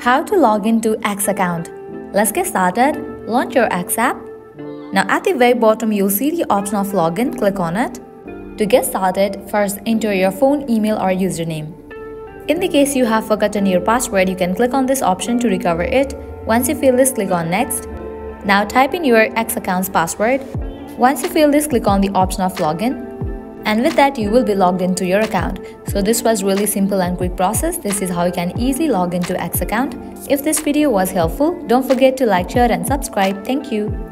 How to log into X account. Let's get started. Launch your X app. Now at the very bottom, you'll see the option of login. Click on it. To get started, first enter your phone, email or username. In the case you have forgotten your password, you can click on this option to recover it. Once you fill this, click on next. Now type in your X account's password. Once you fill this, click on the option of login. And with that, you will be logged into your account. So this was really simple and quick process. This is how you can easily log into X account. If this video was helpful, don't forget to like, share and subscribe. Thank you.